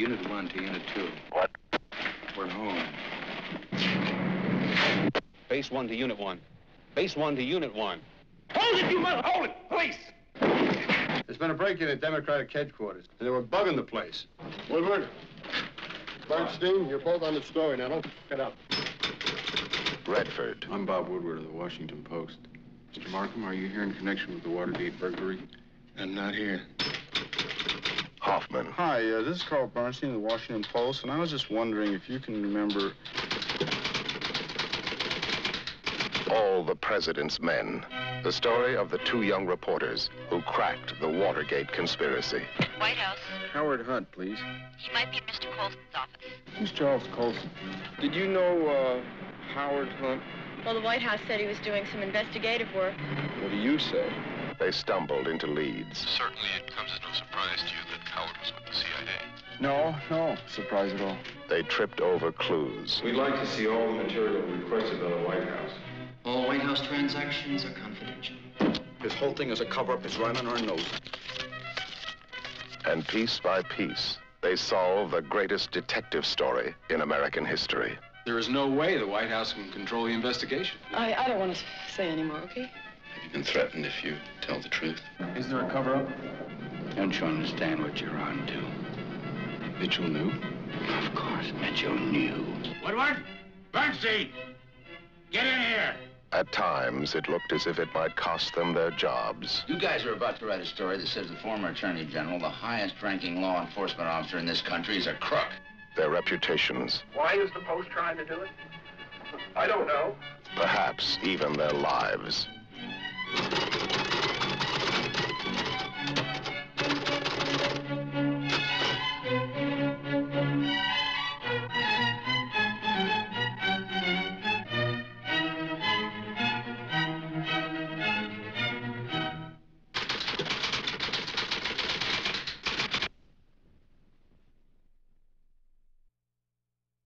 Unit 1 to Unit 2. What? We're home. Base 1 to Unit 1. Base 1 to Unit 1. Hold it, you mother! Hold it! Police! There's been a break-in at Democratic headquarters. and They were bugging the place. Woodward, Bernstein, you're both on the story now. Don't get up. Redford. I'm Bob Woodward of the Washington Post. Mr. Markham, are you here in connection with the Watergate burglary? I'm not here. Hoffman. Hi, uh, this is Carl Bernstein of the Washington Post, and I was just wondering if you can remember... All the President's Men. The story of the two young reporters who cracked the Watergate conspiracy. White House. Howard Hunt, please. He might be in Mr. Colson's office. Who's Charles Colson? Did you know, uh, Howard Hunt? Well, the White House said he was doing some investigative work. What do you say? They stumbled into leads. Certainly it comes as no surprise to you that Howard was with the CIA. No, no surprise at all. They tripped over clues. We'd like to see all the material requested by the White House. All White House transactions are confidential. This whole thing is a cover-up. It's right on our nose. And piece by piece, they solve the greatest detective story in American history. There is no way the White House can control the investigation. I, I don't want to say any more, okay? Have you been threatened if you tell the truth? Is there a cover-up? Don't you understand what you're on to? Mitchell knew? Of course, Mitchell knew. Woodward! Bernstein! Get in here! At times, it looked as if it might cost them their jobs. You guys are about to write a story that says the former Attorney General, the highest-ranking law enforcement officer in this country, is a crook. Their reputations, Why is the Post trying to do it? I don't know. perhaps even their lives.